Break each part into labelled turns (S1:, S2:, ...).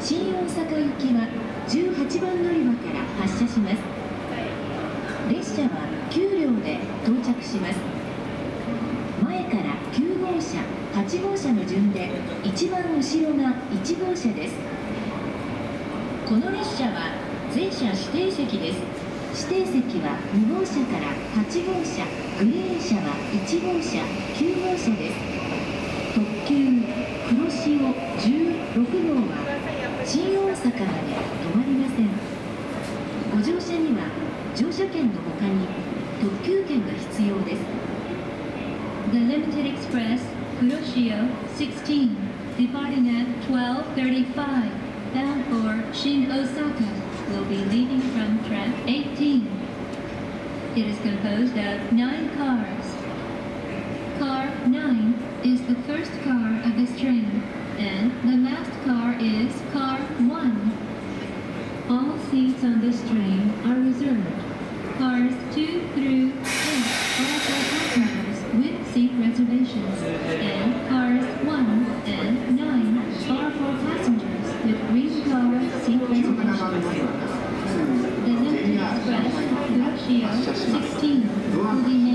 S1: 新大阪行きは18番乗り場から発車します。列車は9両で到着します。前から9号車8号車の順で一番後ろが1号車です。この列車は全車指定席です。指定席は2号車から8号車グレーン車は1号車9号車です。特急黒潮16号は新大阪まで止まりませんご乗車には乗車券の他に特急券が必要です
S2: The Limited Express Kuroshio 16 departing at 12:35 bound for Shin Osaka will be leaving from track 18. It is composed of 9 cars. Car 9 is the first car of this train and the last car is car 1. All seats on this train are reserved. Cars 2 through 8 are for passengers with seat reservations, and cars 1 and 9 are for passengers with green car seat reservations. The Limited Express Kuroshio 16 will be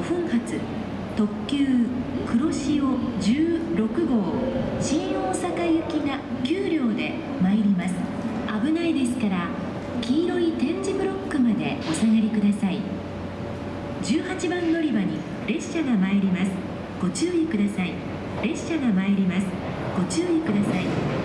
S3: 5分発
S1: 特急黒潮16号新大阪行きが9両で参ります。危ないですから黄色い点字ブロックまでお下がりください。18番乗り場に列車が参ります。ご注意ください。列車が参ります。ご注意ください。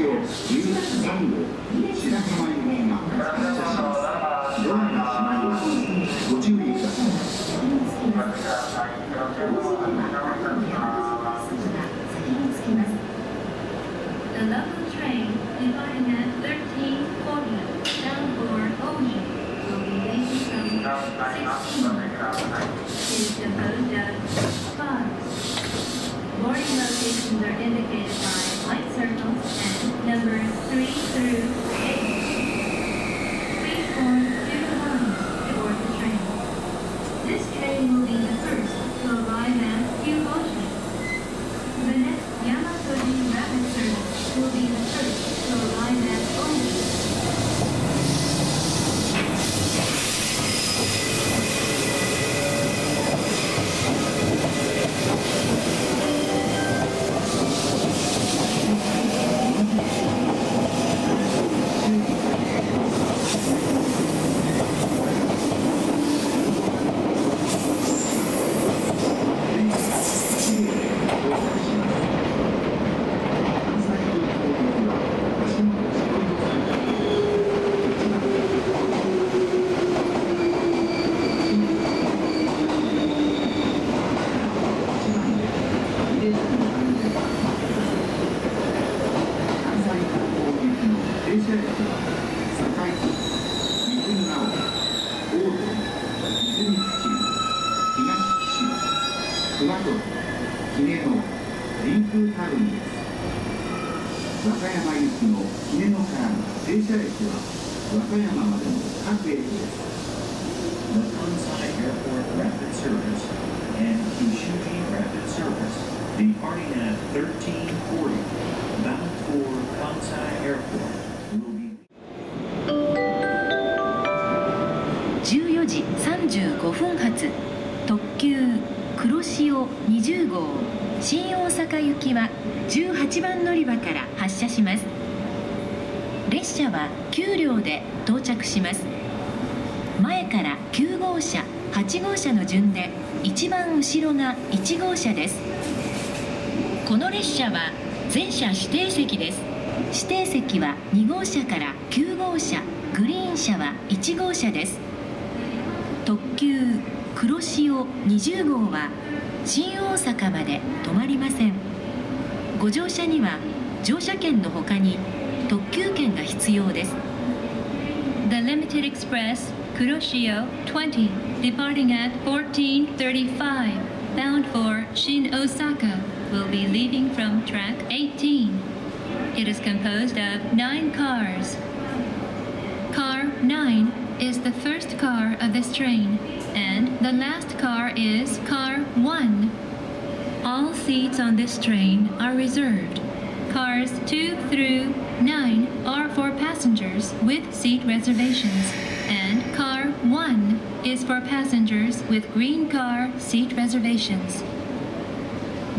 S4: 黒潮
S3: 13号。白浜行きが発車しますドアが閉まりますご注意ください
S1: 先につきます大路には過去の山口バスが先につきます
S2: The local train departing at 1340 bound for Oji will be leaving from 16. It is composed of cars. Boarding locations are indicated by white circles and numbers 3 through 8. Please form two lines to board the train. This train will be the first to arrive at Kyushu. The next Yamatoji rapid service will be the first to arrive at Oji.
S3: 熊取、杵野、臨空ターミナル和歌山行きの姫野からの停車駅は和歌山までの各駅です。
S1: 14時35分発特急黒潮20号。新大阪行きは18番乗り場から発車します。列車は9両で到着します。前から9号車8号車の順で一番後ろが1号車です。この列車は全車指定席です。指定席は2号車から9号車グリーン車は1号車です。特急黒潮20号は新大阪まで止まりませんご乗車には乗車券の他に特急券が必要です
S2: The Limited Express Kuroshio 20 departing at 1435 bound for Shin Osaka will be leaving from track 18. It is composed of 9 cars. Car 9 is the first car of this train and the last car is car 1. All seats on this train are reserved. Cars 2 through 9 are for passengers with seat reservations, and car 1 is for passengers with green car seat reservations.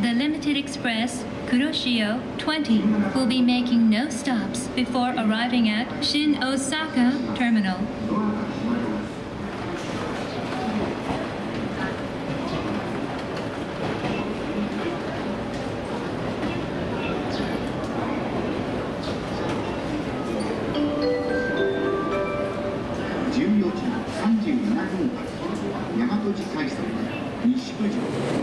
S2: the limited express Kuroshio 20 will be making no stops before arriving at Shin Osaka Terminal.
S3: 喝酒。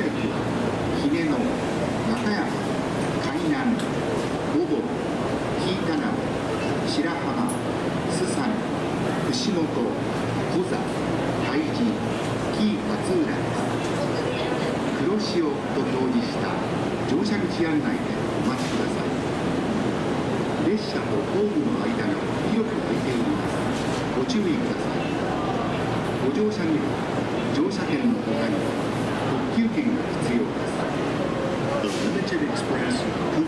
S3: です停車駅は姫野中山海南御坊紀伊田辺白浜須佐美串本小座太地紀伊勝浦黒潮と表示した乗車口案内でお待ちください。列車とホームの間が広く空いています。ご注意ください。ご乗車には乗車券の他に特急券が必要です
S5: The Limited Express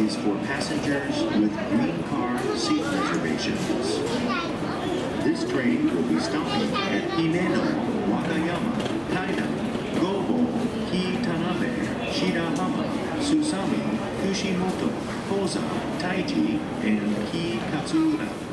S5: is for passengers with green car seat reservations. This train will be stopping at Himeno, Wakayama, Taida, Gobo, Kitanabe, Shirahama, Susami, Kushimoto, Koza, Taiji, and Kikatsura.